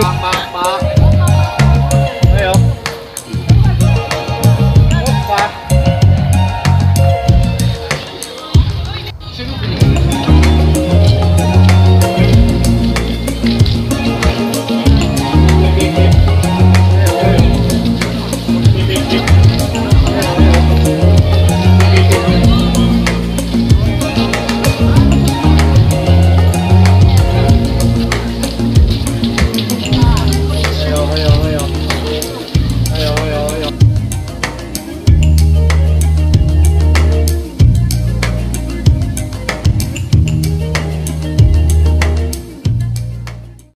pak pak pak.